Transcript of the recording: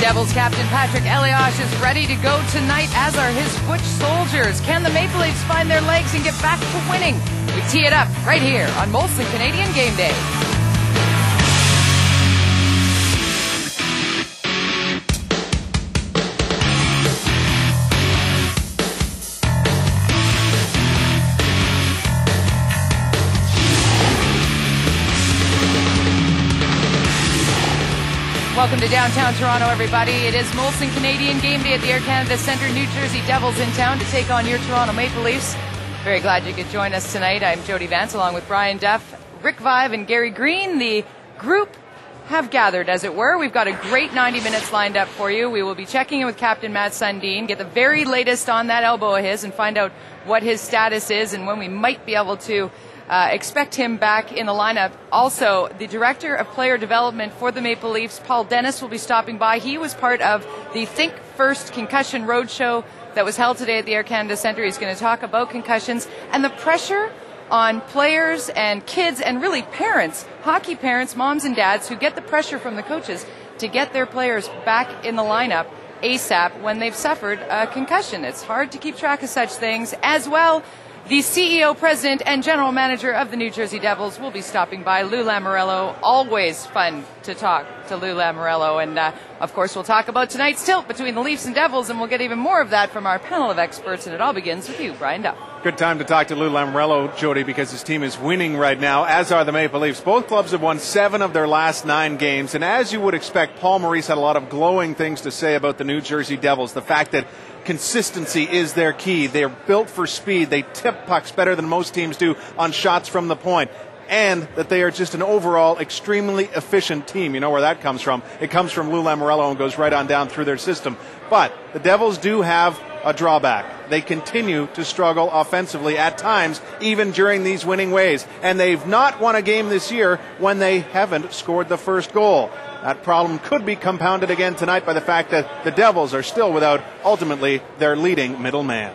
Devils captain Patrick Elias is ready to go tonight, as are his Butch soldiers. Can the Maple Leafs find their legs and get back to winning? We tee it up right here on Molson Canadian Game Day. Welcome to downtown Toronto, everybody. It is Molson Canadian Game Day at the Air Canada Centre. New Jersey Devils in town to take on your Toronto Maple Leafs. Very glad you could join us tonight. I'm Jody Vance along with Brian Duff, Rick Vaive, and Gary Green. The group have gathered, as it were. We've got a great 90 minutes lined up for you. We will be checking in with Captain Mats Sundin, get the very latest on that elbow of his, and find out what his status is and when we might be able to uh, expect him back in the lineup. Also, the director of player development for the Maple Leafs, Paul Dennis, will be stopping by. He was part of the Think First Concussion Roadshow that was held today at the Air Canada Centre. He's going to talk about concussions and the pressure on players and kids and really parents, hockey parents, moms and dads who get the pressure from the coaches to get their players back in the lineup ASAP when they've suffered a concussion. It's hard to keep track of such things as well the CEO, president, and general manager of the New Jersey Devils will be stopping by. Lou Lamoriello, always fun to talk to Lou Lamoriello. And uh, of course, we'll talk about tonight's tilt between the Leafs and Devils, and we'll get even more of that from our panel of experts. And it all begins with you, Brian Duff. Good time to talk to Lou Lamoriello, Jody, because his team is winning right now, as are the Maple Leafs. Both clubs have won seven of their last nine games, and as you would expect, Paul Maurice had a lot of glowing things to say about the New Jersey Devils. The fact that consistency is their key. They're built for speed. They tip pucks better than most teams do on shots from the point. And that they are just an overall extremely efficient team. You know where that comes from. It comes from Lou Lamoriello and goes right on down through their system. But the Devils do have a drawback. They continue to struggle offensively at times, even during these winning ways. And they've not won a game this year when they haven't scored the first goal. That problem could be compounded again tonight by the fact that the Devils are still without ultimately their leading middle man.